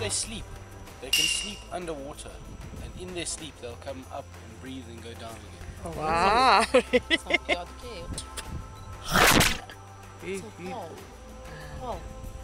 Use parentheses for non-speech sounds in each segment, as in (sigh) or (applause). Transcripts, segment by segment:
they sleep, they can sleep underwater, and in their sleep they'll come up and breathe and go down again. Wow. (laughs)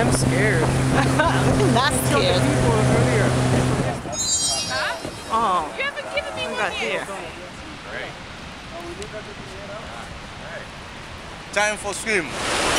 I'm scared. (laughs) Not scared. Oh, You haven't given me I one got yet. here. Time for swim.